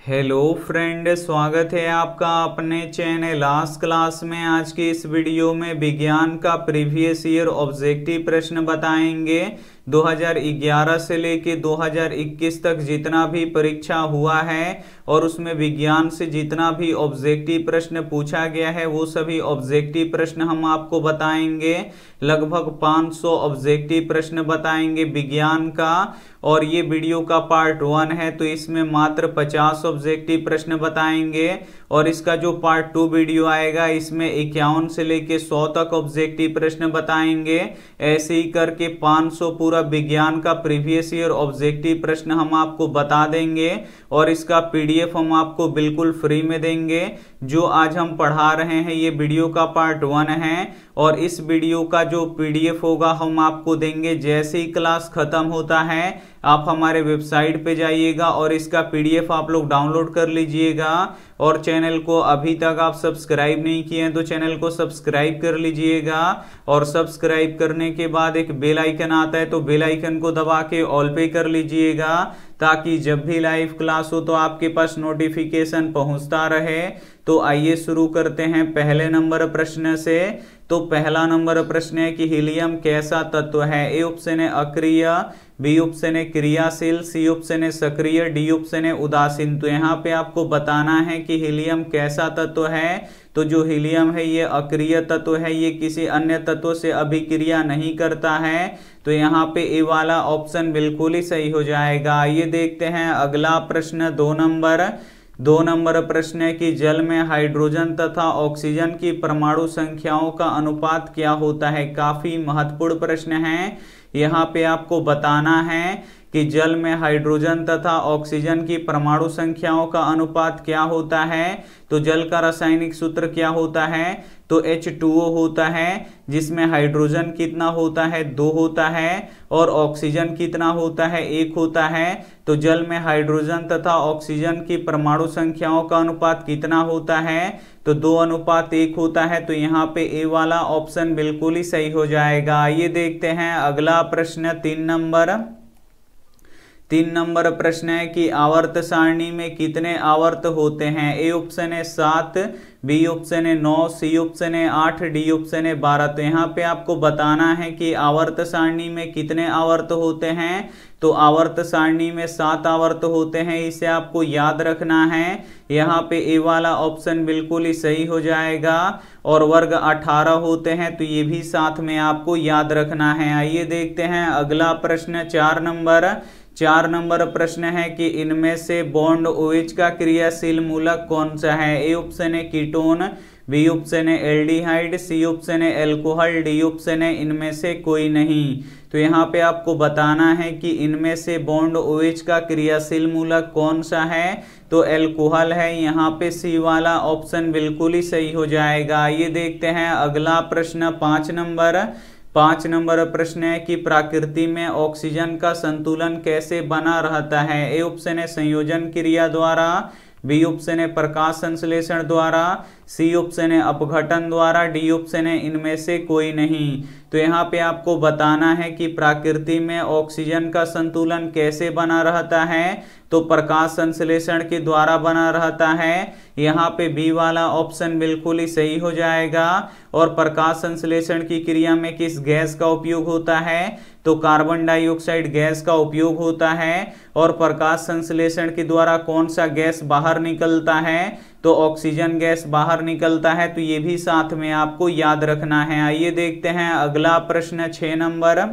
Hello friend, स्वागत है आपका अपने चैनल लास्ट क्लास में। आज की इस वीडियो में विज्ञान का प्रीवियस ईयर ऑब्जेक्टिव प्रश्न बताएँगे। 2011 से लेके 2021 तक जितना भी परीक्षा हुआ है और उसमें विज्ञान से जितना भी ऑब्जेक्टिव प्रश्न पूछा गया है, वो सभी ऑब्जेक्टिव प्रश्न हम आपको बताएँगे। लगभग 500 ऑब्जेक्टिव प्रश्न बताएँगे विज्ञान का और ये वीडियो का पार्ट वन है तो इसमें मात्र 50 ऑब्जेक्टिव प्रश्न बताएँगे। और इसका जो पार्ट टू वीडियो आएगा, इसमें इक्यावन से लेके सौ तक ऑब्जेक्टिव प्रश्न बताएँगे। ऐसे ही करके 500 पूरा विज्ञान का प्रीवियस ईयर ऑब्जेक्टिव प्रश्न हम आपको बता देंगे। और इसका पीडीएफ हम आपको बिल्कुल फ्री में देंगे। जो आज हम पढ़ा रहे हैं, ये वीडियो का पार्ट वन है और इस वीडियो का जो पीडीएफ होगा, हम आपको देंगे जैसे ही क्लास खत्म होता है, आप हमारे वेबसाइट पे जाइएगा और इसका पीडीएफ आप लोग डाउनलोड कर लीजिएगा। और चैनल को अभी तक आप सब्सक्राइब नहीं किए हैं तो चैनल को सब्सक्राइब कर लीजिएगा। और सब्सक्राइब करने के बाद एक बेल आइकन आता है तो बेल आइकन को दबा के ऑल पे कर लीजिएगा। ताकि जब भी लाइव क्लास हो तो आपके पास नोटिफिकेशन पहुँचता रहे। तो आइए शुरू करते हैं पहले नंबर प्रश्न से। तो पहला नंबर प्रश्न है कि हीलियम कैसा तत्व है? ए ऑप्शन है अक्रिय बी ऑप्शन है क्रियाशील, सी ऑप्शन है सक्रिय, डी ऑप्शन है उदासीन। तो यहाँ पे आपको बताना है कि हीलियम कैसा तत्व है। तो जो हीलियम है, ये अक्रिय तत्व है, ये किसी अन्य तत्व से अभिक्रिया नहीं करता है। तो यहाँ पे ए वाला ऑप्शन बिल्कुल ही सही हो जाएगा। ये देखते हैं अगला प्रश्न, दो नंबर। दो नंबर प्रश्न है कि जल में हाइड्रोजन तथा ऑक्सीजन की परमाणु संख्याओं का अनुपात क्या होता है? काफ़ी महत्वपूर्ण प्रश्न है। यहाँ पे आपको बताना है कि जल में हाइड्रोजन तथा ऑक्सीजन की परमाणु संख्याओं का अनुपात क्या होता है? तो जल का रासायनिक सूत्र क्या होता है? तो H2O होता है, जिसमें हाइड्रोजन कितना होता है? दो होता है, और ऑक्सीजन कितना होता है? एक होता है। तो जल में हाइड्रोजन तथा ऑक्सीजन की परमाणु संख्याओं का अनुपात कितना होता है? तो दो अनुपात एक होता है तो यहाँ पे ए वाला ऑप्शन बिल्कुल ही सही हो जाएगा। ये देखते हैं अगला प्रश्न, तीन नंबर। तीन नंबर प्रश्न है कि आवर्त सारणी में कितने आवर्त होते हैं? ए ऑप्शन है सात, बी ऑप्शन है नौ, सी ऑप्शन है आठ, डी ऑप्शन है बारह। तो यहाँ पे आपको बताना है कि आवर्त सारणी में कितने आवर्त होते हैं? तो आवर्त सारणी में सात आवर्त होते हैं, इसे आपको याद रखना है। यहाँ पे ए वाला ऑप्शन बिल्कुल ही सही हो जाएगा और वर्ग 18 होते हैं तो ये भी साथ में आपको याद रखना है। आइए देखते हैं अगला प्रश्न, चार नंबर। चार नंबर प्रश्न है कि इनमें से बॉन्ड ओएच का क्रियाशील मूलक कौन सा है? ए ऑप्शन है कीटोन, बी ऑप्शन है एल्डिहाइड, सी ऑप्शन है एल्कोहल, डी ऑप्शन है इनमें से कोई नहीं। तो यहाँ पे आपको बताना है कि इनमें से बॉन्ड ओएच का क्रियाशील मूलक कौन सा है? तो एल्कोहल है, यहाँ पे सी वाला ऑप्शन बिल्कुल ही सही हो जाएगा। ये देखते हैं अगला प्रश्न, पाँच नंबर। पाँच नंबर प्रश्न है कि प्रकृति में ऑक्सीजन का संतुलन कैसे बना रहता है? ए ऑप्शन है संयोजन क्रिया द्वारा, बी ऑप्शन है प्रकाश संश्लेषण द्वारा सी ऑप्शन है अपघटन द्वारा, डी ऑप्शन है इनमें से कोई नहीं। तो यहाँ पे आपको बताना है कि प्रकृति में ऑक्सीजन का संतुलन कैसे बना रहता है। तो प्रकाश संश्लेषण के द्वारा बना रहता है। यहाँ पे बी वाला ऑप्शन बिल्कुल ही सही हो जाएगा। और प्रकाश संश्लेषण की क्रिया में किस गैस का उपयोग होता है? तो कार्बन डाइऑक्साइड गैस का उपयोग होता है। और प्रकाश संश्लेषण के द्वारा कौन सा गैस बाहर निकलता है? तो ऑक्सीजन गैस बाहर निकलता है तो ये भी साथ में आपको याद रखना है। आइए देखते हैं अगला प्रश्न छ नंबर।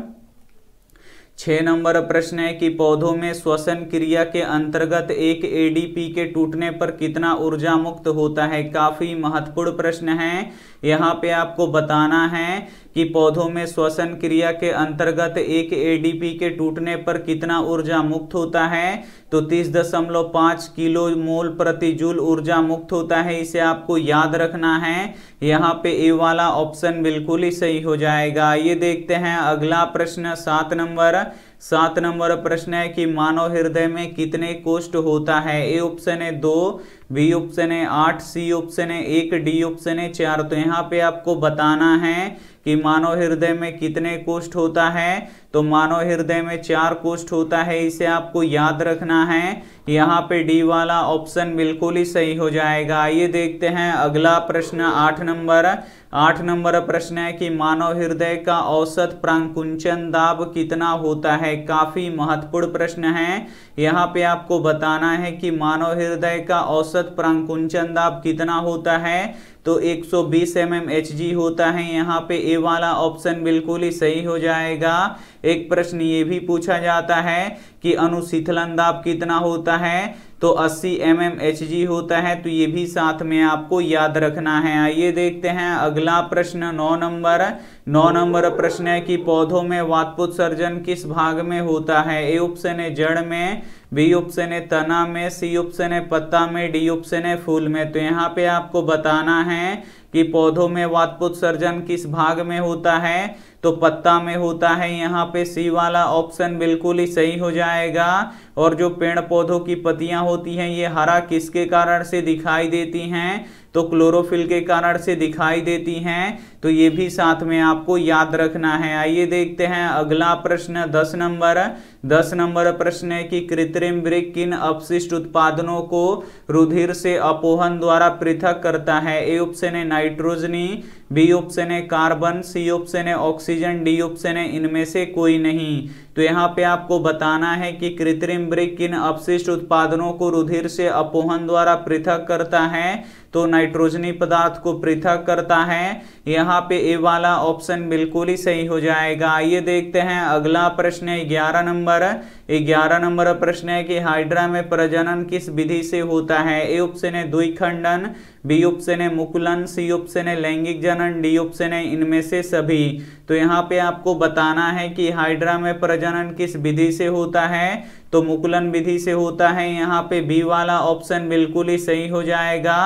छ नंबर प्रश्न है कि पौधों में श्वसन क्रिया के अंतर्गत एक एडीपी के टूटने पर कितना ऊर्जा मुक्त होता है? काफ़ी महत्वपूर्ण प्रश्न है। यहाँ पे आपको बताना है कि पौधों में श्वसन क्रिया के अंतर्गत एक एडीपी के टूटने पर कितना ऊर्जा मुक्त होता है? तो तीस दशमलव पाँच किलो मोल प्रति जूल ऊर्जा मुक्त होता है, इसे आपको याद रखना है। यहाँ पे ए वाला ऑप्शन बिल्कुल ही सही हो जाएगा। ये देखते हैं अगला प्रश्न, सात नंबर। सात नंबर प्रश्न है कि मानव हृदय में कितने कोष्ठ होता है? ए ऑप्शन है दो बी ऑप्शन है आठ, सी ऑप्शन है एक, डी ऑप्शन है चार। तो यहाँ पे आपको बताना है कि मानव हृदय में कितने कोष्ठ होता है। तो मानव हृदय में चार कोष्ठ होता है, इसे आपको याद रखना है। यहाँ पे डी वाला ऑप्शन बिल्कुल ही सही हो जाएगा। आइए देखते हैं अगला प्रश्न, आठ नंबर। आठ नंबर प्रश्न है कि मानव हृदय का औसत प्रांकुंचन दाब कितना होता है? काफ़ी महत्वपूर्ण प्रश्न है। यहाँ पे आपको बताना है कि मानव हृदय का औसत प्रांकुंचन दाब कितना होता है? तो 120 सौ mm होता है। यहाँ पे ए वाला ऑप्शन बिल्कुल ही सही हो जाएगा। एक प्रश्न ये भी पूछा जाता है कि अनुशीतलन दाब कितना होता है? तो 80 एम एम एच जी होता है तो ये भी साथ में आपको याद रखना है। आइए देखते हैं अगला प्रश्न, नौ नंबर। नौ नंबर प्रश्न है कि पौधों में वातपुत सर्जन किस भाग में होता है? ए ऑप्शन है जड़ में, बी ऑप्शन है तना में, सी ऑप्शन है पत्ता में, डी ऑप्शन है फूल में। तो यहाँ पे आपको बताना है कि पौधों में वातपुत्सर्जन किस भाग में होता है? तो पत्ता में होता है, यहाँ पे सी वाला ऑप्शन बिल्कुल ही सही हो जाएगा। और जो पेड़ पौधों की पत्तियाँ होती हैं, ये हरा किसके कारण से दिखाई देती हैं? तो क्लोरोफिल के कारण से दिखाई देती हैं। तो ये भी साथ में आपको याद रखना है। आइए देखते हैं अगला प्रश्न, दस नंबर। दस नंबर प्रश्न है कि कृत्रिम वृक्क किन अपशिष्ट उत्पादनों को रुधिर से अपोहन द्वारा पृथक करता है? ए ऑप्शन है नाइट्रोजनी, बी ऑप्शन है कार्बन, सी ऑप्शन है ऑक्सीजन, डी ऑप्शन है इनमें से कोई नहीं। तो यहाँ पे आपको बताना है कि कृत्रिम वृक्क किन अपशिष्ट उत्पादनों को रुधिर से अपोहन द्वारा पृथक करता है। तो नाइट्रोजनी पदार्थ को पृथक करता है। यहाँ पे ए वाला ऑप्शन बिल्कुल ही सही हो जाएगा। आइए देखते हैं अगला प्रश्न है, ग्यारह नंबर। ग्यारह नंबर प्रश्न है कि हाइड्रा में प्रजनन किस विधि से होता है? ए ऑप्शन है द्विखंडन, बी ऑप्शन है मुकुलन, सी ऑप्शन है लैंगिक जनन, डी ऑप्शन है इनमें से सभी। तो यहाँ पे आपको बताना है कि हाइड्रा में प्रजनन किस विधि से होता है? तो मुकुलन विधि से होता है। यहाँ पे बी वाला ऑप्शन बिल्कुल ही सही हो जाएगा।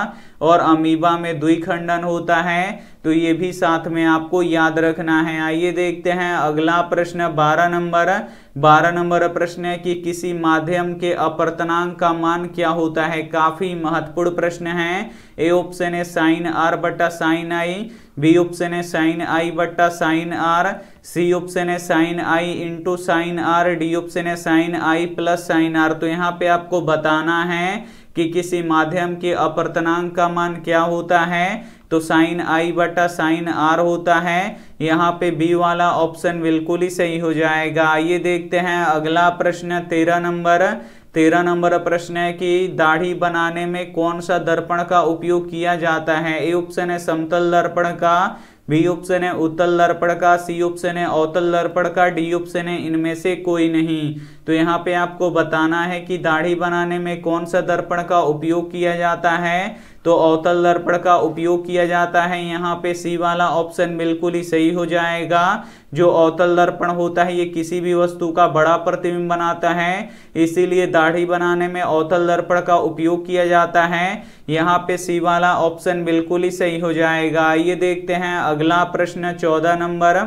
और अमीबा में द्विखंडन होता है। तो ये भी साथ में आपको याद रखना है। आइए देखते हैं अगला प्रश्न, बारह नंबर बारह नंबर प्रश्न है कि किसी माध्यम के अपर्तनांक का मान क्या होता है? काफ़ी महत्वपूर्ण प्रश्न है। ए ऑप्शन है साइन आर बटा साइन आई बी ऑप्शन है साइन आई बट्टा साइन आर सी ऑप्शन है sine I into sine R D option है sine I plus sine R तो यहाँ पे आपको बताना है कि किसी माध्यम के अपर्तनांक का मान क्या होता है? तो साइन आई बटा साइन आर होता है। यहाँ पे बी वाला ऑप्शन बिल्कुल ही सही हो जाएगा। आइए देखते हैं अगला प्रश्न, तेरह नंबर। तेरह नंबर प्रश्न है कि दाढ़ी बनाने में कौन सा दर्पण का उपयोग किया जाता है? ए ऑप्शन है समतल दर्पण का, बी ऑप्शन है उत्तल दर्पण का, सी ऑप्शन है अवतल दर्पण का, डी ऑप्शन है इनमें से कोई नहीं। तो यहाँ पे आपको बताना है कि दाढ़ी बनाने में कौन सा दर्पण का उपयोग किया जाता है। तो अवतल दर्पण का उपयोग किया जाता है। यहाँ पे सी वाला ऑप्शन बिल्कुल ही सही हो जाएगा। जो अवतल दर्पण होता है, ये किसी भी वस्तु का बड़ा प्रतिबिंब बनाता है। इसीलिए दाढ़ी बनाने में अवतल दर्पण का उपयोग किया जाता है। यहाँ पे सी वाला ऑप्शन बिल्कुल ही सही हो जाएगा। ये देखते हैं अगला प्रश्न, चौदह नंबर।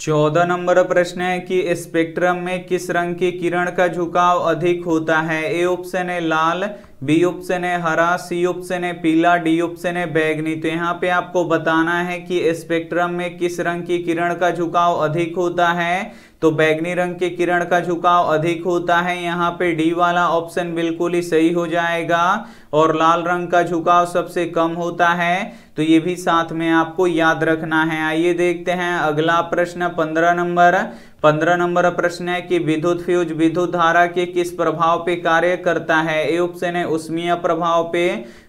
चौदह नंबर प्रश्न है कि स्पेक्ट्रम में किस रंग की किरण का झुकाव अधिक होता है? ए ऑप्शन है लाल बी ऑप्शन है हरा, सी ऑप्शन है पीला, डी ऑप्शन है बैगनी। तो यहाँ पे आपको बताना है कि स्पेक्ट्रम में किस रंग की किरण का झुकाव अधिक होता है। तो बैगनी रंग के किरण का झुकाव अधिक होता है। यहाँ पे डी वाला ऑप्शन बिल्कुल ही सही हो जाएगा और लाल रंग का झुकाव सबसे कम होता है। तो ये भी साथ में आपको याद रखना है। आइए देखते हैं अगला प्रश्न, पंद्रह नंबर। पंद्रह नंबर प्रश्न है कि विद्युत फ्यूज विद्युत धारा के किस प्रभाव पे कार्य करता है? ए ऑप्शन है उष्मीय प्रभाव पे,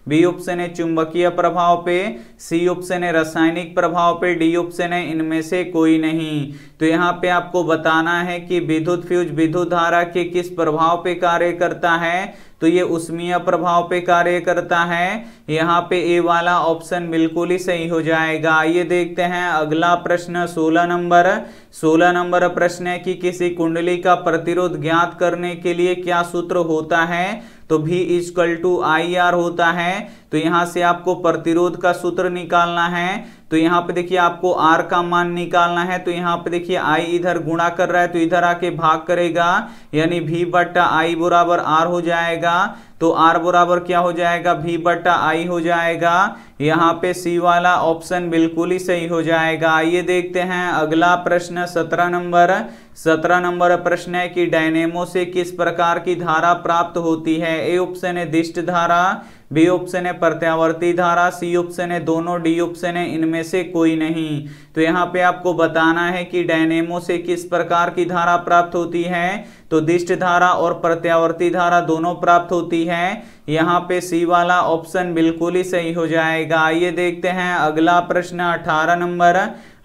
बी ऑप्शन है चुंबकीय प्रभाव पे, सी ऑप्शन है रासायनिक प्रभाव पे, डी ऑप्शन है इनमें से कोई नहीं। तो यहाँ पे आपको बताना है कि विद्युत फ्यूज विद्युत धारा के किस प्रभाव पे कार्य करता है? तो ये उष्मीय प्रभाव पे कार्य करता है। यहाँ पे ए वाला ऑप्शन बिल्कुल ही सही हो जाएगा। आइए देखते हैं अगला प्रश्न 16 नंबर। 16 नंबर प्रश्न है कि किसी कुंडली का प्रतिरोध ज्ञात करने के लिए क्या सूत्र होता है? तो भी इजकल टू आई आर होता है। तो यहाँ से आपको प्रतिरोध का सूत्र निकालना है। तो यहाँ पे देखिए आपको आर का मान निकालना है। तो यहाँ पे देखिए आई इधर गुणा कर रहा है तो इधर आके भाग करेगा। यानी भी बट्टा आई बराबर आर हो जाएगा। तो आर बराबर क्या हो जाएगा? भी बट्टा आई हो जाएगा। यहाँ पे सी वाला ऑप्शन बिल्कुल ही सही हो जाएगा। आइए देखते हैं अगला प्रश्न, सत्रह नंबर। सत्रह नंबर प्रश्न है कि डायनेमो से किस प्रकार की धारा प्राप्त होती है? ए ऑप्शन है दिष्ट धारा बी ऑप्शन है प्रत्यावर्ती धारा, सी ऑप्शन है दोनों, डी ऑप्शन है, इनमें से कोई नहीं। तो यहाँ पे आपको बताना है कि डायनेमो से किस प्रकार की धारा प्राप्त होती है? तो दिष्ट धारा और प्रत्यावर्ती धारा दोनों प्राप्त होती है। यहाँ पे सी वाला ऑप्शन बिल्कुल ही सही हो जाएगा। आइए देखते हैं अगला प्रश्न, अठारह नंबर।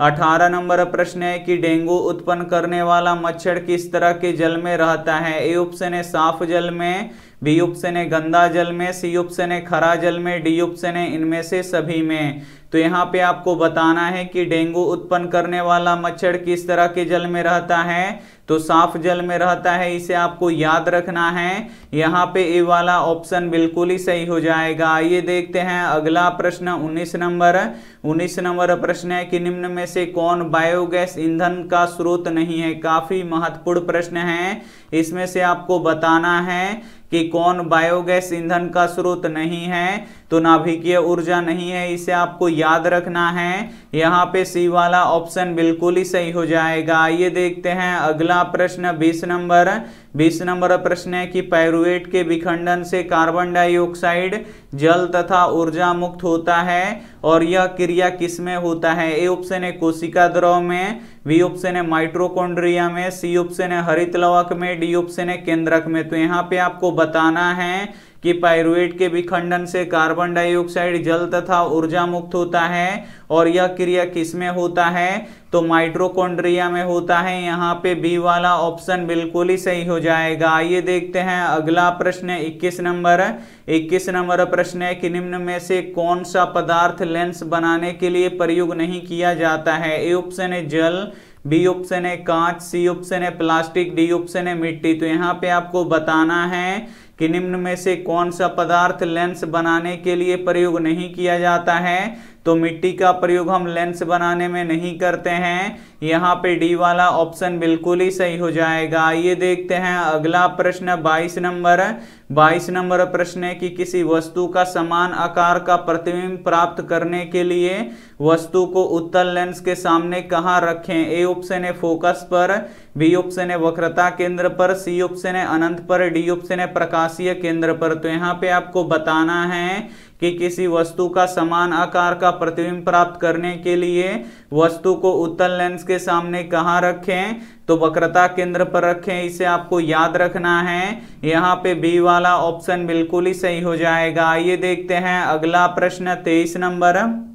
अठारह नंबर प्रश्न है कि डेंगू उत्पन्न करने वाला मच्छर किस तरह के जल में रहता है? ए ऑप्शन है साफ़ जल में बी ऑप्शन है गंदा जल में सी ऑप्शन है खरा जल में डी ऑप्शन है इनमें से सभी में। तो यहाँ पे आपको बताना है कि डेंगू उत्पन्न करने वाला मच्छर किस तरह के जल में रहता है। तो साफ़ जल में रहता है, इसे आपको याद रखना है। यहाँ पे ये वाला ऑप्शन बिल्कुल ही सही हो जाएगा। आइए देखते हैं अगला प्रश्न 19 नंबर। 19 नंबर प्रश्न है कि निम्न में से कौन बायोगैस ईंधन का स्रोत नहीं है? काफ़ी महत्वपूर्ण प्रश्न है। इसमें से आपको बताना है कि कौन बायोगैस ईंधन का स्रोत नहीं है तो नाभिकीय ऊर्जा नहीं है, इसे आपको याद रखना है। यहाँ पे सी वाला ऑप्शन बिल्कुल ही सही हो जाएगा। ये देखते हैं अगला प्रश्न 20 नंबर। 20 नंबर प्रश्न है कि पैरुएट के विखंडन से कार्बन डाइऑक्साइड जल तथा ऊर्जा मुक्त होता है और यह क्रिया किसमें होता है? ए ऑप्शन है कोशिका द्रव में। बी ऑप्शन है माइट्रोकॉन्ड्रिया में सी ऑप्शन है हरित लवक में डी ऑप्शन है केंद्रक में। तो यहाँ पे आपको बताना है कि पायरुएट के विखंडन से कार्बन डाइऑक्साइड जल तथा ऊर्जा मुक्त होता है और यह क्रिया किसमें होता है? तो माइट्रोकॉन्ड्रिया में होता है। यहाँ पे बी वाला ऑप्शन बिल्कुल ही सही हो जाएगा। आइए देखते हैं अगला प्रश्न 21 नंबर। 21 नंबर प्रश्न है कि निम्न में से कौन सा पदार्थ लेंस बनाने के लिए प्रयोग नहीं किया जाता है? ए ऑप्शन है जल बी ऑप्शन है कांच सी ऑप्शन है प्लास्टिक डी ऑप्शन है मिट्टी। तो यहाँ पे आपको बताना है कि निम्न में से कौन सा पदार्थ लेंस बनाने के लिए प्रयोग नहीं किया जाता है? तो मिट्टी का प्रयोग हम लेंस बनाने में नहीं करते हैं। यहाँ पे डी वाला ऑप्शन बिल्कुल ही सही हो जाएगा। ये देखते हैं अगला प्रश्न 22 नंबर। 22 नंबर प्रश्न है कि किसी वस्तु का समान आकार का प्रतिबिंब प्राप्त करने के लिए वस्तु को उत्तल लेंस के सामने कहाँ रखें? ए ऑप्शन है फोकस पर बी ऑप्शन है वक्रता केंद्र पर सी ऑप्शन है अनंत पर डी ऑप्शन है प्रकाशीय केंद्र पर। तो यहाँ पे आपको बताना है कि किसी वस्तु का समान आकार का प्रतिबिंब प्राप्त करने के लिए वस्तु को उत्तल लेंस के सामने कहाँ रखें? तो वक्रता केंद्र पर रखें, इसे आपको याद रखना है। यहाँ पे बी वाला ऑप्शन बिल्कुल ही सही हो जाएगा। आइए देखते हैं अगला प्रश्न, तेईस नंबर।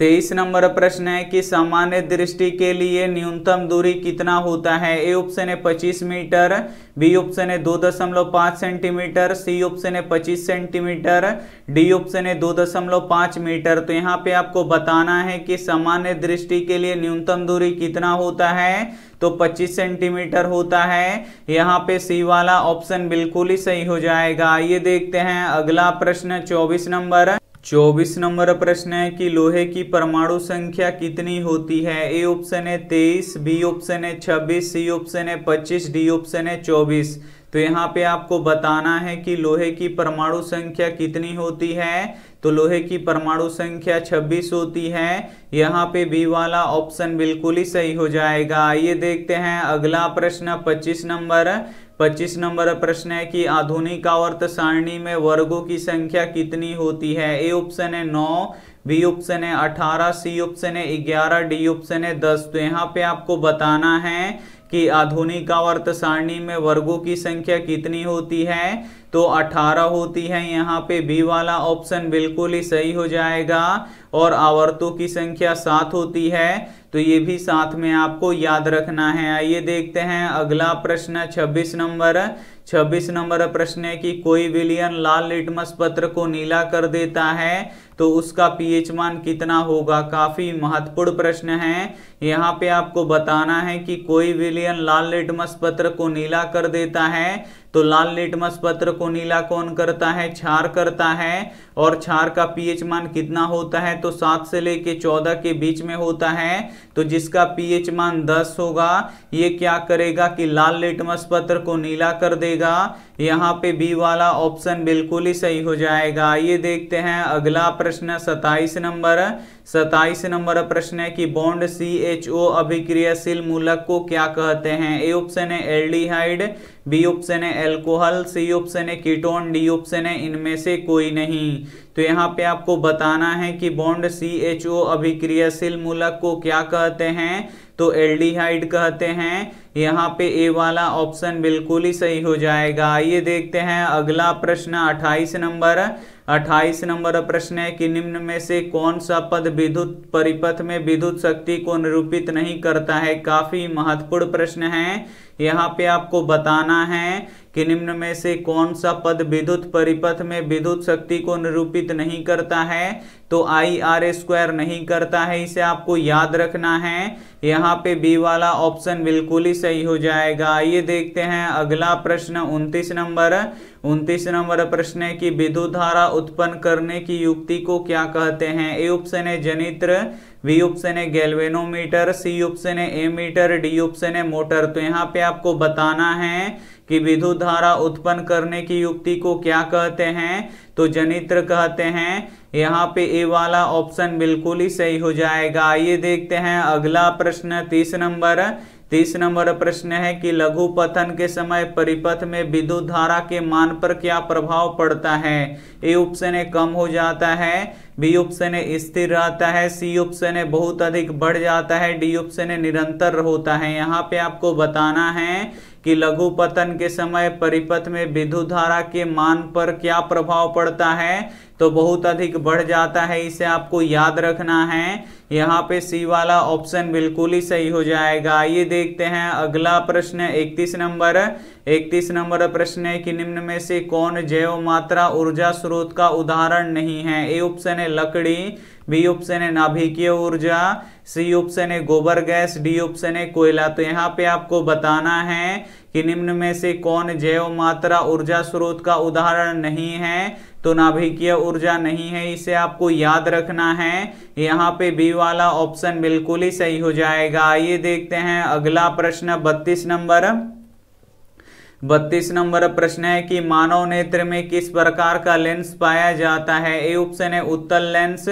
तेईस नंबर प्रश्न है कि सामान्य दृष्टि के लिए न्यूनतम दूरी कितना होता है? ए ऑप्शन है पच्चीस मीटर, बी ऑप्शन है दो दशमलव पाँच सेंटीमीटर, सी ऑप्शन है पच्चीस सेंटीमीटर, डी ऑप्शन है दो दशमलव पाँच मीटर। तो यहाँ पे आपको बताना है कि सामान्य दृष्टि के लिए न्यूनतम दूरी कितना होता है? तो 25 सेंटीमीटर होता है। यहाँ पे सी वाला ऑप्शन बिल्कुल ही सही हो जाएगा। ये देखते हैं अगला प्रश्न 24 नंबर। चौबीस नंबर प्रश्न है कि लोहे की परमाणु संख्या कितनी होती है? ए ऑप्शन है तेईस, बी ऑप्शन है छब्बीस, सी ऑप्शन है पच्चीस, डी ऑप्शन है चौबीस। तो यहाँ पे आपको बताना है कि लोहे की परमाणु संख्या कितनी होती है? तो लोहे की परमाणु संख्या 26 होती है। यहाँ पे बी वाला ऑप्शन बिल्कुल ही सही हो जाएगा। आइए देखते हैं अगला प्रश्न 25 नंबर। 25 नंबर प्रश्न है कि आधुनिक आवर्त सारणी में वर्गों की संख्या कितनी होती है? ए ऑप्शन है नौ, बी ऑप्शन है अठारह, सी ऑप्शन है ग्यारह, डी ऑप्शन है दस। तो यहाँ पे आपको बताना है कि आधुनिक आवर्त सारणी में वर्गों की संख्या कितनी होती है? तो 18 होती है। यहाँ पे बी वाला ऑप्शन बिल्कुल ही सही हो जाएगा। और आवर्तों की संख्या सात होती है। तो ये भी साथ में आपको याद रखना है। आइए देखते हैं अगला प्रश्न 26 नंबर। 26 नंबर प्रश्न है कि कोई विलियन लाल लिटमस पत्र को नीला कर देता है? तो उसका पीएच मान कितना होगा? काफ़ी महत्वपूर्ण प्रश्न है। यहाँ पे आपको बताना है कि कोई विलियन लाल लिटमस पत्र को नीला कर देता है। तो लाल लिटमस पत्र को नीला कौन करता है? छार करता है। और छार का पीएच मान कितना होता है? तो सात से लेके चौदह के बीच में होता है। तो जिसका पीएच मान दस होगा, ये क्या करेगा कि लाल लिटमस पत्र को नीला कर देगा। यहाँ पे बी वाला ऑप्शन बिल्कुल ही सही हो जाएगा। ये देखते हैं अगला प्रश्न, सताइस नंबर। सताइस नंबर प्रश्न है कि बॉन्ड सी एच ओ अभिक्रियाशील मूलक को क्या कहते हैं? ए ऑप्शन है एल्डिहाइड बी ऑप्शन है एल्कोहल सी ऑप्शन है कीटोन डी ऑप्शन है इनमें से कोई नहीं। तो यहाँ पे आपको बताना है कि बॉन्ड सी एच ओ अभिक्रियाशील मूलक को क्या कहते हैं? तो एल्डिहाइड कहते हैं, यहाँ पे ए वाला ऑप्शन बिल्कुल ही सही हो जाएगा। ये देखते हैं अगला प्रश्न 28 नंबर। 28 नंबर प्रश्न है कि निम्न में से कौन सा पद विद्युत परिपथ में विद्युत शक्ति को निरूपित नहीं करता है? काफ़ी महत्वपूर्ण प्रश्न है। यहाँ पे आपको बताना है कि निम्न में से कौन सा पद विद्युत परिपथ में विद्युत शक्ति को निरूपित नहीं करता है? तो आई आर स्क्वायर नहीं करता है, इसे आपको याद रखना है। यहाँ पे बी वाला ऑप्शन बिल्कुल ही सही हो जाएगा। ये देखते हैं अगला प्रश्न, उनतीस नंबर। उनतीस नंबर प्रश्न है कि विद्युत धारा उत्पन्न करने की युक्ति को क्या कहते हैं? ए ऑप्शन है जनित्र बी ऑप्शन है गैल्वेनोमीटर सी ऑप्शन है ए मीटर डी ऑप्शन है मोटर तो यहाँ पे आपको बताना है कि विद्युत धारा उत्पन्न करने की युक्ति को क्या कहते हैं? तो जनित्र कहते हैं, यहाँ पे ए वाला ऑप्शन बिल्कुल ही सही हो जाएगा। ये देखते हैं अगला प्रश्न, तीस नंबर। तीस नंबर प्रश्न है कि लघु पतन के समय परिपथ में विद्युत धारा के मान पर क्या प्रभाव पड़ता है? ए ऑप्शन है कम हो जाता है, बी ऑप्शन है स्थिर रहता है, सी ऑप्शन है बहुत अधिक बढ़ जाता है, डी ऑप्शन है निरंतर होता है। यहाँ पे आपको बताना है कि लघु पतन के समय परिपथ में विद्युत धारा के मान पर क्या प्रभाव पड़ता है? तो बहुत अधिक बढ़ जाता है, इसे आपको याद रखना है। यहाँ पे सी वाला ऑप्शन बिल्कुल ही सही हो जाएगा। ये देखते हैं अगला प्रश्न, इकतीस नंबर। इकतीस नंबर प्रश्न है कि निम्न में से कौन जैव मात्रा ऊर्जा स्रोत का उदाहरण नहीं है? ए ऑप्शन है लकड़ी बी ऑप्शन है नाभिकीय ऊर्जा सी ऑप्शन है गोबर गैस डी ऑप्शन है कोयला। तो यहाँ पे आपको बताना है कि निम्न में से कौन जैव मात्रा ऊर्जा स्रोत का उदाहरण नहीं है तो नाभिकीय ऊर्जा नहीं है, इसे आपको याद रखना है। यहाँ पे बी वाला ऑप्शन बिल्कुल ही सही हो जाएगा। आइए देखते हैं अगला प्रश्न, बत्तीस नंबर। बत्तीस नंबर प्रश्न है कि मानव नेत्र में किस प्रकार का लेंस पाया जाता है? ए ऑप्शन है उत्तल लेंस,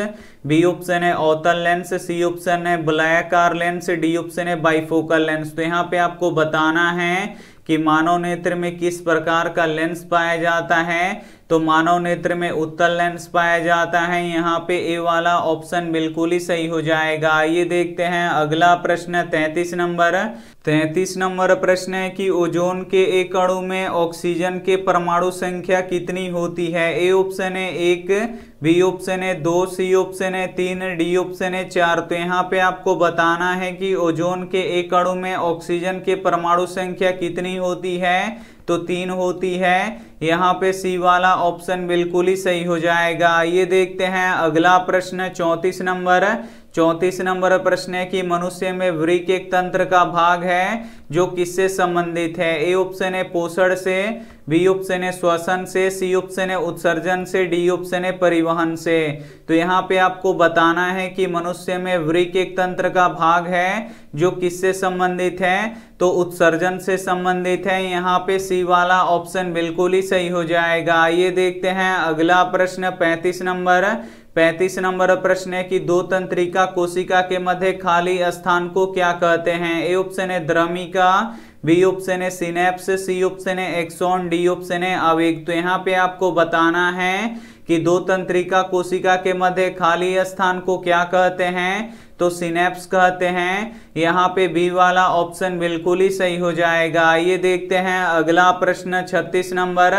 बी ऑप्शन है अवतल लेंस, सी ऑप्शन है ब्लैकार लेंस, डी ऑप्शन है बाइफोकल लेंस। तो यहाँ पे आपको बताना है कि मानव नेत्र में किस प्रकार का लेंस पाया जाता है। तो मानव नेत्र में उत्तल लेंस पाया जाता है। यहाँ पे ए वाला ऑप्शन बिल्कुल ही सही हो जाएगा। ये देखते हैं अगला प्रश्न, तैतीस नंबर। तैतीस नंबर प्रश्न है कि ओजोन के एक अणु में ऑक्सीजन के परमाणु संख्या कितनी होती है? ए ऑप्शन है एक, बी ऑप्शन है दो, सी ऑप्शन है तीन, डी ऑप्शन है चार। तो यहाँ पे आपको बताना है कि ओजोन के एक अणु में ऑक्सीजन के परमाणु संख्या कितनी होती है? तो तीन होती है। यहाँ पे सी वाला ऑप्शन बिल्कुल ही सही हो जाएगा। ये देखते हैं अगला प्रश्न, चौंतीस नंबर। चौतीस नंबर प्रश्न है कि मनुष्य में वृक एक तंत्र का भाग है, जो किससे संबंधित है? ए ऑप्शन है पोषण से, बी ऑप्शन है श्वसन से, सी ऑप्शन है उत्सर्जन से, डी ऑप्शन है परिवहन से। तो यहाँ पे आपको बताना है कि मनुष्य में वृक एक तंत्र का भाग है, जो किससे संबंधित है? तो उत्सर्जन से संबंधित है। यहाँ पे सी वाला ऑप्शन बिल्कुल ही सही हो जाएगा। ये देखते हैं अगला प्रश्न, पैंतीस नंबर। पैंतीस नंबर प्रश्न है कि दो तंत्रिका कोशिका के मध्य खाली स्थान को क्या कहते हैं? ए ऑप्शन है द्रमिका, बी ऑप्शन है सिनेप्स, सी ऑप्शन है एक्सॉन, डी ऑप्शन है आवेग। तो यहाँ पे आपको बताना है कि दो तंत्रिका कोशिका के मध्य खाली स्थान को क्या कहते हैं? तो सिनेप्स कहते हैं। यहाँ पे बी वाला ऑप्शन बिल्कुल ही सही हो जाएगा। ये देखते हैं अगला प्रश्न 36 नंबर।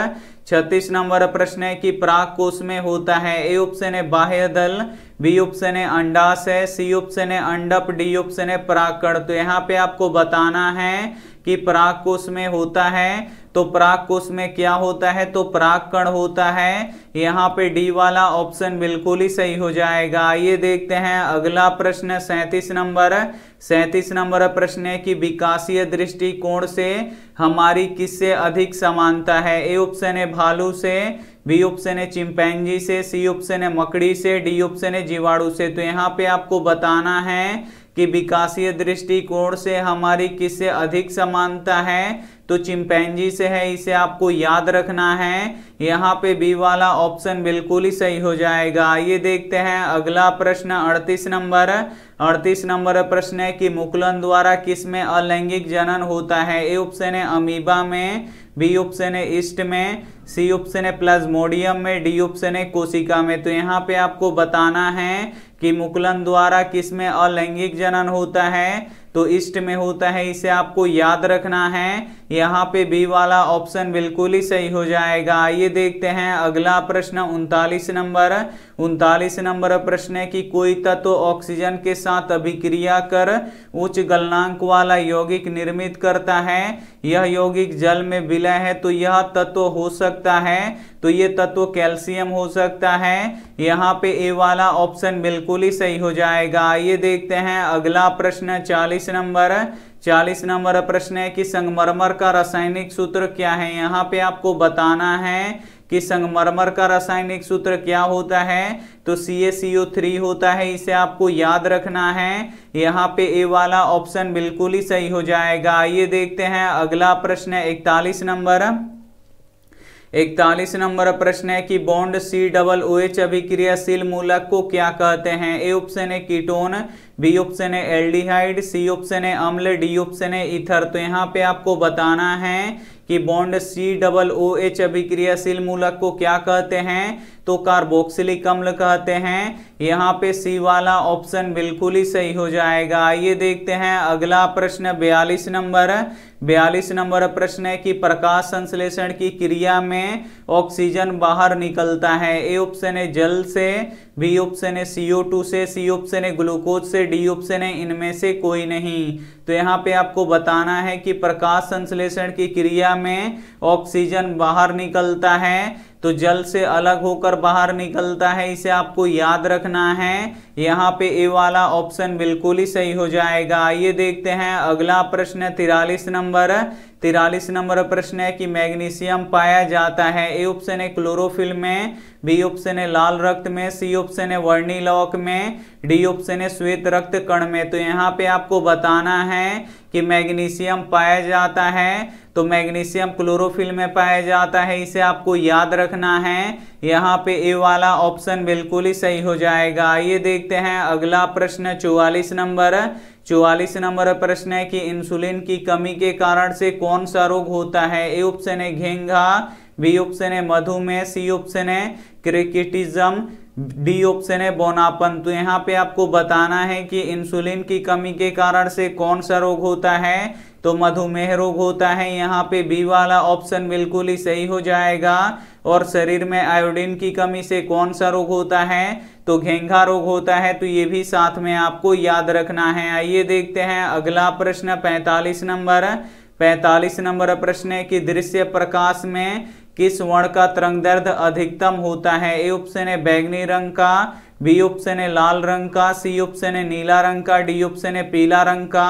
छत्तीस नंबर प्रश्न है कि प्राग कोष में होता है ए ऑप्शन है बाह्य दल, बी ऑप्शन है अंडाश है सी ऑप्शन है अंडप, डी ऑप्शन है पराकण तो यहाँ पे आपको बताना है कि पराग कोष में होता है तो पराग कोष में क्या होता है? तो पराग कण होता है। यहाँ पे डी वाला ऑप्शन बिल्कुल ही सही हो जाएगा। ये देखते हैं अगला प्रश्न, सैतीस नंबर। सैतीस नंबर प्रश्न है कि विकासीय दृष्टिकोण से हमारी किससे अधिक समानता है? ए ऑप्शन है भालू से, बी ऑप्शन है चिंपैंजी से, सी ऑप्शन है मकड़ी से, डी ऑप्शन है जीवाणु से। तो यहाँ पे आपको बताना है कि विकासीय दृष्टिकोण से हमारी किससे अधिक समानता है? तो चिंपैंजी से है, इसे आपको याद रखना है। यहाँ पे बी वाला ऑप्शन बिल्कुल ही सही हो जाएगा। ये देखते हैं अगला प्रश्न, अड़तीस नंबर। अड़तीस नंबर प्रश्न है कि मुकुलन द्वारा किसमें अलैंगिक जनन होता है? ए ऑप्शन है अमीबा में, बी ऑप्शन है ईस्ट में, सी ऑप्शन है प्लाज्मोडियम में, डी ऑप्शन है कोशिका में। तो यहाँ पे आपको बताना है कि मुकुलन द्वारा किसमें अलैंगिक जनन होता है? तो ईस्ट में होता है, इसे आपको याद रखना है। यहाँ पे बी वाला ऑप्शन बिल्कुल ही सही हो जाएगा। आइए देखते हैं अगला प्रश्न, उनतालीस नंबर। उनतालीस नंबर प्रश्न है कि कोई तत्व तो ऑक्सीजन के साथ अभिक्रिया कर उच्च गलनांक वाला यौगिक निर्मित करता है। यह यौगिक जल में विलय है तो यह तत्व हो सकता है। तो ये तत्व कैल्शियम हो सकता है। यहाँ पे ए वाला ऑप्शन बिल्कुल ही सही हो जाएगा। आइए देखते हैं अगला प्रश्न, चालीस नंबर, चालीस नंबर प्रश्न है कि संगमरमर का रासायनिक सूत्र क्या है? यहाँ पे आपको बताना है कि संगमरमर का रासायनिक सूत्र क्या होता है? तो सी ए सी ओ थ्री होता है, इसे आपको याद रखना है। यहाँ पे ए वाला ऑप्शन बिल्कुल ही सही हो जाएगा। ये देखते हैं अगला प्रश्न है इकतालीस नंबर। इकतालीस नंबर प्रश्न है कि bond C double O H अभिक्रियाशील मूलक को क्या कहते हैं? ए ऑप्शन है कीटोन बी ऑप्शन है एल्डिहाइड सी ऑप्शन है अम्ल डी ऑप्शन है इथर। तो यहाँ पे आपको बताना है कि bond C double O H अभिक्रियाशील मूलक को क्या कहते हैं? तो कार्बोक्सिलिक अम्ल कहते हैं। यहाँ पे सी वाला ऑप्शन बिल्कुल ही सही हो जाएगा। ये देखते हैं अगला प्रश्न, बयालीस नंबर। बयालीस नंबर प्रश्न है कि प्रकाश संश्लेषण की क्रिया में ऑक्सीजन बाहर निकलता है। ए ऑप्शन है जल से, बी ऑप्शन है सीओ टू से सी ऑप्शन है ग्लूकोज से, डी ऑप्शन है इनमें से कोई नहीं। तो यहाँ पे आपको बताना है कि प्रकाश संश्लेषण की क्रिया में ऑक्सीजन बाहर निकलता है। तो जल से अलग होकर बाहर निकलता है, इसे आपको याद रखना है। यहाँ पे ए वाला ऑप्शन बिल्कुल ही सही हो जाएगा। ये देखते हैं अगला प्रश्न है तिरालीस नंबर। तिरालीस नंबर प्रश्न है कि मैग्नीशियम पाया जाता है। ए ऑप्शन है क्लोरोफिल में, बी ऑप्शन है लाल रक्त में, सी ऑप्शन है वर्णिलॉक में, डी ऑप्शन है श्वेत रक्त कण में। तो यहाँ पे आपको बताना है कि मैग्नीशियम पाया जाता है। तो मैग्नीशियम क्लोरोफिल में पाया जाता है, इसे आपको याद रखना है। यहाँ पे ए वाला ऑप्शन बिल्कुल ही सही हो जाएगा। ये देखते हैं अगला प्रश्न, चौवालीस नंबर। चौवालीस नंबर प्रश्न है कि इंसुलिन की कमी के कारण से कौन सा रोग होता है? ए ऑप्शन है घेंघा, बी ऑप्शन है मधुमेह, सी ऑप्शन है क्रिकेटिज्म, डी ऑप्शन है बोनापन। तो यहाँ पे आपको बताना है कि इंसुलिन की कमी के कारण से कौन सा रोग होता है? तो मधुमेह रोग होता है, यहाँ पे बी वाला ऑप्शन बिल्कुल ही सही हो जाएगा। और शरीर में आयोडीन की कमी से कौन सा रोग होता है? तो घेंघा रोग होता है तो ये भी साथ में आपको याद रखना है। आइए देखते हैं अगला प्रश्न 45 नंबर। 45 नंबर प्रश्न है कि दृश्य प्रकाश में किस वर्ण का तरंग दर्द अधिकतम होता है? ए ऑप्शन है बैगनी रंग का बी ऑप्शन है लाल रंग का सी ऑप्शन है नीला रंग का डी ऑप्शन है पीला रंग का।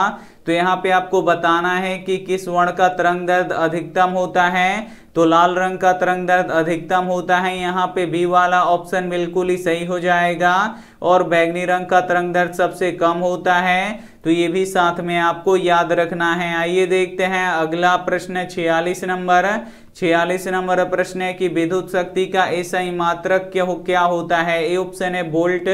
तो यहाँ पे आपको बताना है कि किस वर्ण का तरंग दर्द अधिकतम होता है। तो लाल रंग का तरंग दर्द अधिकतम होता है। यहाँ पे बी वाला ऑप्शन बिल्कुल ही सही हो जाएगा और बैगनी रंग का तरंग दर्द सबसे कम होता है। तो ये भी साथ में आपको याद रखना है। आइए देखते हैं अगला प्रश्न छियालीस नंबर। छियालीस नंबर प्रश्न है कि विद्युत शक्ति का ऐसा ही मात्रक क्या, हो, क्या होता है? ए ऑप्शन है बोल्ट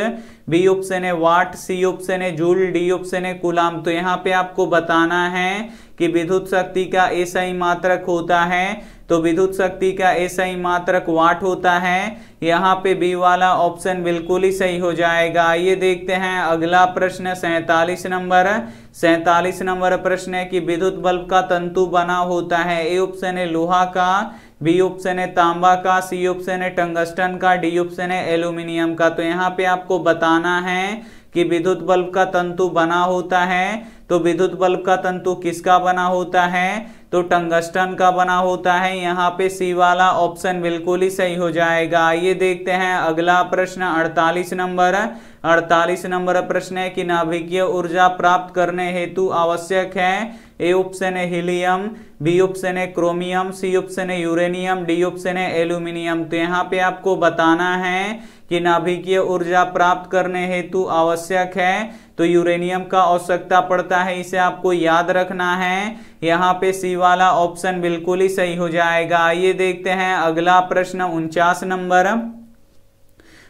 बी ऑप्शन है वाट सी ऑप्शन है जूल डी ऑप्शन है कुलाम तो यहाँ पे आपको बताना है कि विद्युत शक्ति का ऐसा ही मात्रक होता है तो विद्युत शक्ति का ऐसा ही मात्रक वाट होता है। यहाँ पे बी वाला ऑप्शन बिल्कुल ही सही हो जाएगा। ये देखते हैं अगला प्रश्न, सैतालीस नंबर। सैतालीस नंबर प्रश्न है कि विद्युत बल्ब का तंतु बना होता है। ए ऑप्शन है लोहा का बी ऑप्शन है तांबा का सी ऑप्शन है टंगस्टन का डी ऑप्शन है एल्यूमिनियम का। तो यहाँ पे आपको बताना है कि विद्युत बल्ब का तंतु बना होता है। तो विद्युत बल्ब का तंतु किसका बना होता है? तो टंगस्टन का बना होता है। यहाँ पे सी वाला ऑप्शन बिल्कुल ही सही हो जाएगा। आइए देखते हैं अगला प्रश्न 48 नंबर। 48 नंबर प्रश्न है कि नाभिकीय ऊर्जा प्राप्त करने हेतु आवश्यक है ए ऑप्शन है हीलियम बी ऑप्शन है क्रोमियम सी ऑप्शन है यूरेनियम डी ऑप्शन है एल्यूमिनियम तो यहाँ पे आपको बताना है कि नाभिकीय ऊर्जा प्राप्त करने हेतु आवश्यक है। तो यूरेनियम का आवश्यकता पड़ता है, इसे आपको याद रखना है। यहाँ पे सी वाला ऑप्शन बिल्कुल ही सही हो जाएगा। आइए देखते हैं अगला प्रश्न, उनचास नंबर।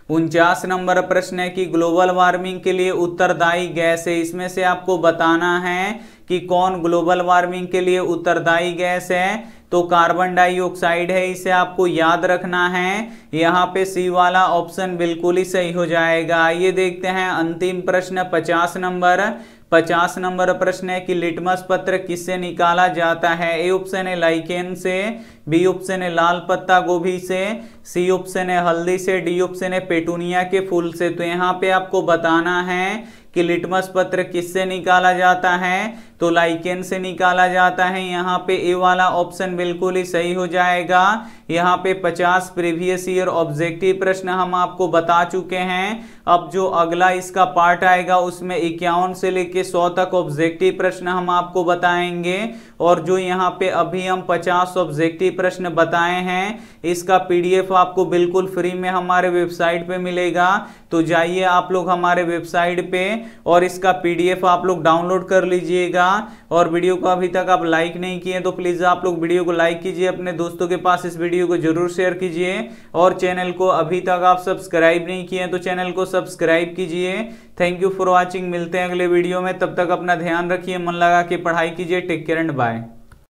उनचास नंबर प्रश्न है कि ग्लोबल वार्मिंग के लिए उत्तरदायी गैस है। इसमें से आपको बताना है कि कौन ग्लोबल वार्मिंग के लिए उत्तरदायी गैस है? तो कार्बन डाइऑक्साइड है, इसे आपको याद रखना है। यहाँ पे सी वाला ऑप्शन बिल्कुल ही सही हो जाएगा। ये देखते हैं अंतिम प्रश्न, पचास नंबर। पचास नंबर प्रश्न है कि लिटमस पत्र किससे निकाला जाता है? ए ऑप्शन है लाइकेन से, बी ऑप्शन है लाल पत्ता गोभी से, सी ऑप्शन है हल्दी से, डी ऑप्शन है पेटूनिया के फूल से। तो यहाँ पे आपको बताना है कि लिटमस पत्र किससे निकाला जाता है? तो लाइकेन से निकाला जाता है। यहाँ पे ए वाला ऑप्शन बिल्कुल ही सही हो जाएगा। यहाँ पे 50 प्रीवियस ईयर ऑब्जेक्टिव प्रश्न हम आपको बता चुके हैं। अब जो अगला इसका पार्ट आएगा, उसमें इक्यावन से लेके 100 तक ऑब्जेक्टिव प्रश्न हम आपको बताएँगे। और जो यहाँ पे अभी हम 50 ऑब्जेक्टिव प्रश्न बताए हैं, इसका पीडीएफ आपको बिल्कुल फ्री में हमारे वेबसाइट पे मिलेगा। तो जाइए आप लोग हमारे वेबसाइट पे और इसका पीडीएफ आप लोग डाउनलोड कर लीजिएगा। और वीडियो को अभी तक आप लाइक नहीं किए तो प्लीज़ आप लोग वीडियो को लाइक कीजिए, अपने दोस्तों के पास इस वीडियो को ज़रूर शेयर कीजिए। और चैनल को अभी तक आप सब्सक्राइब नहीं किए तो चैनल को सब्सक्राइब कीजिए। थैंक यू फॉर वॉचिंग मिलते हैं अगले वीडियो में। तब तक अपना ध्यान रखिए। मन लगा के पढ़ाई कीजिए। Take care and bye